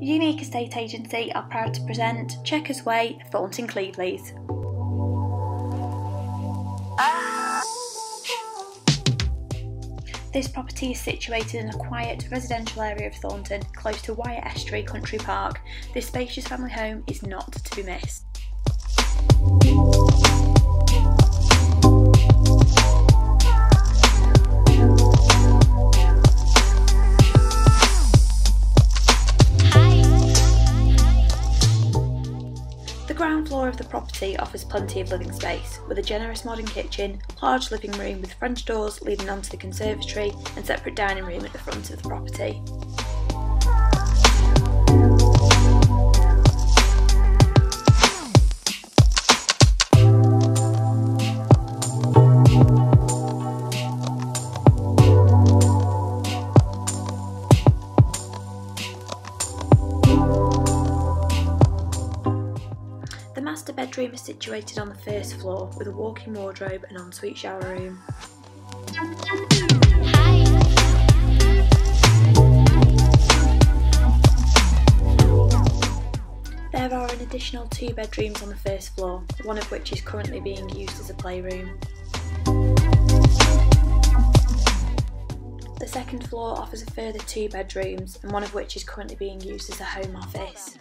Unique Estate Agency are proud to present Chequers Way, Thornton Cleveleys. This property is situated in a quiet residential area of Thornton, close to Wyre Estuary Country Park. This spacious family home is not to be missed. Ground floor of the property offers plenty of living space, with a generous modern kitchen, large living room with French doors leading onto the conservatory and separate dining room at the front of the property. Master bedroom is situated on the first floor with a walk-in wardrobe and ensuite shower room. There are an additional two bedrooms on the first floor, one of which is currently being used as a playroom. The second floor offers a further two bedrooms, and one of which is currently being used as a home office.